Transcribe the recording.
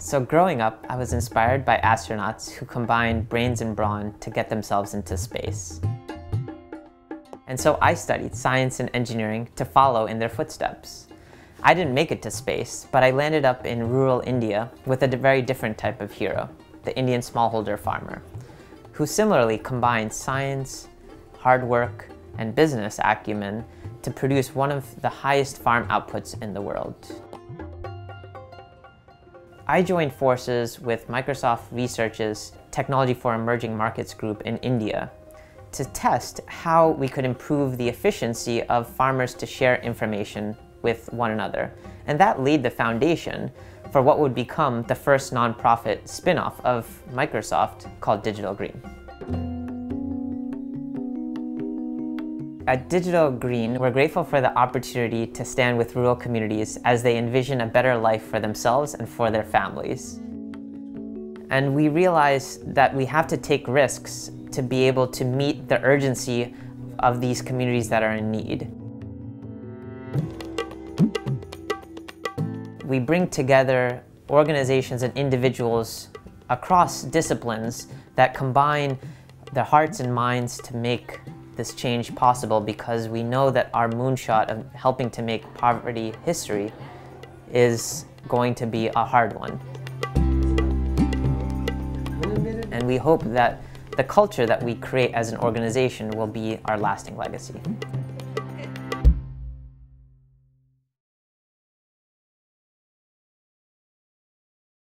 So growing up, I was inspired by astronauts who combined brains and brawn to get themselves into space. And so I studied science and engineering to follow in their footsteps. I didn't make it to space, but I landed up in rural India with a very different type of hero, the Indian smallholder farmer, who similarly combined science, hard work, and business acumen to produce one of the highest farm outputs in the world. I joined forces with Microsoft Research's Technology for Emerging Markets group in India to test how we could improve the efficiency of farmers to share information with one another. And that laid the foundation for what would become the first nonprofit spin-off of Microsoft called Digital Green. At Digital Green, we're grateful for the opportunity to stand with rural communities as they envision a better life for themselves and for their families. And we realize that we have to take risks to be able to meet the urgency of these communities that are in need. We bring together organizations and individuals across disciplines that combine their hearts and minds to make this change possible because we know that our moonshot of helping to make poverty history is going to be a hard one. And we hope that the culture that we create as an organization will be our lasting legacy.